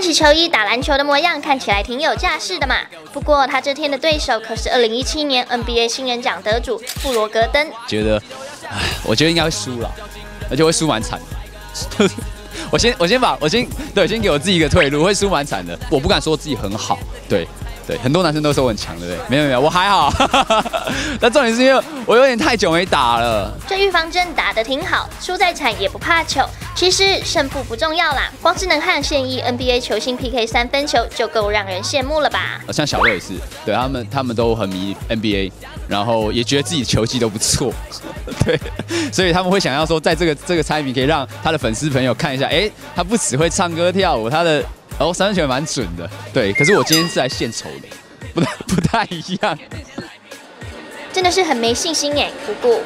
起球衣打篮球的模样，看起来挺有架势的嘛。不过他这天的对手可是2017年 NBA 新人奖得主布罗格登。觉得，唉，我觉得应该会输了，而且会输蛮惨。我先，我先把我先，对，先给我自己一个退路，会输蛮惨的。我不敢说自己很好，对。对，很多男生都说我很强，对不对？没有没有，我还好。但重点是因为我有点太久没打了。这预防针打得挺好，输再惨也不怕糗。其实胜负不重要啦，光是能和现役 NBA 球星 PK 三分球就够让人羡慕了吧？像小乐也是，对他们他们都很迷 NBA，然后也觉得自己球技都不错，对，所以他们会想要说，在这个这个猜谜可以让他的粉丝朋友看一下，哎，他不只会唱歌跳舞，他的。哦，三分球蛮准的，对。可是我今天是来献丑的，不太不太一样。真的是很没信心哎，姑姑。